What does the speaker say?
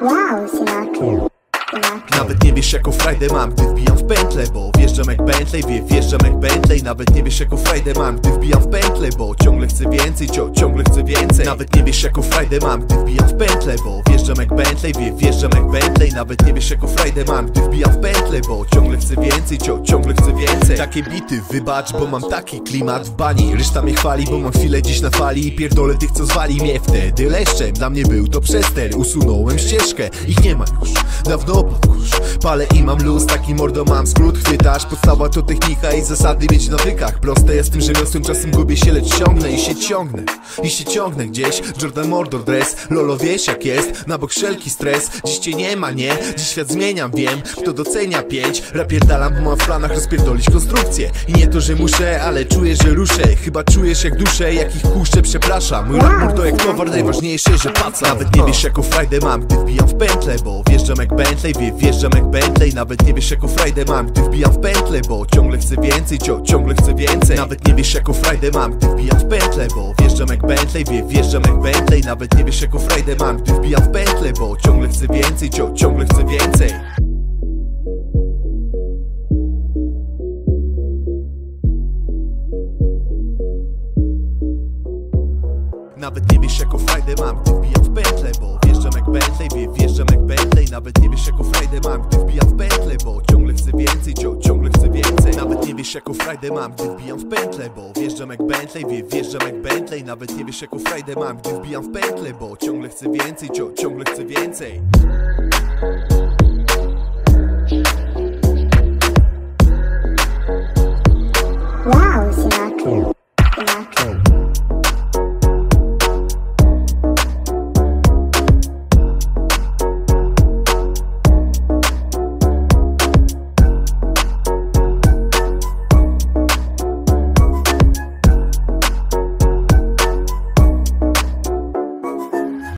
Wow, Sinatra. Nawet nie wiesz jaką frajdę mam, gdy wbijam w pętlę Bo wjeżdżam jak Bentley, wie, wjeżdżam jak Bentley. Nawet nie wiesz jaką frajdę mam, gdy wbijam w pętlę Bo ciągle chcę więcej, cio, ciągle chcę więcej. Nawet nie wiesz jaką frajdę mam, gdy wbijam w pętlę Bo wjeżdżam jak Bentley, wie, wjeżdżam jak Bentley. Nawet nie wiesz jaką frajdę mam, gdy wbijam w pętlę Bo ciągle chcę więcej, cio, ciągle chcę więcej. Takie bity, wybacz, bo mam taki klimat w bani. Reszta mnie chwali, bo mam chwilę dziś na fali. I pierdolę tych co zwali mnie wtedy leszczem. Dla mnie był to przester, usunąłem ścieżkę Ich nie ma już, dawno podkurz Palę i mam luz, taki mordo mam skrót. Chwytasz, podstawa to technika i zasady mieć w nawykach Proste jest tym rzemiosłem, czasem gubię się, lecz ciągnę i się ciągnę. I się ciągnę gdzieś, Jordan Mordor dress Lolo wiesz jak jest, na bok wszelki stres. Dziś cię nie ma, nie, dziś świat zmieniam, wiem. Kto docenia pięć, rapierdalam, bo mam w planach rozpierdolić konstrukcję. I nie to, że muszę, ale czuję, że ruszę. Chyba czujesz jak duszę, jak ich kuszę, przepraszam. Mój rap to jak towar, najważniejsze, że paca Nawet nie wiesz jaką frajdę mam, gdy wbijam w pętlę Bo wjeżdżam jak Bentley, wie, wjeżdżam jak Bentley. Nawet nie wiesz jaką frajdę mam, gdy wbijam w pętlę Bo ciągle chcę więcej, cio, ciągle chcę więcej. Nawet nie wiesz jaką frajdę mam, gdy wbijam w pętlę Bo wjeżdżam jak Bentley, wie, wjeżdżam jak Bentley. Nawet nie wiesz jaką frajdę mam, gdy wbijam w pętlę Bo ciągle chcę więcej, cio, ciągle chcę więcej Nawet nie wiesz jaką frajdę mam, gdy wbijam w pętlę Bo wjeżdżam jak Bentley, wie, wjeżdżam jak Bentley. Nawet nie wiesz jaką frajdę mam, gdy wbijam w pętlę Bo ciągle chcę więcej, cio, ciągle chcę więcej. Nawet nie wiesz jaką frajdę mam, gdy wbijam w pętlę Bo wjeżdżam jak Bentley, wie, wjeżdżam jak Bentley. Nawet nie wiesz jaką frajdę mam, gdy wbijam w pętlę Bo ciągle chcę więcej, cio, ciągle chcę więcej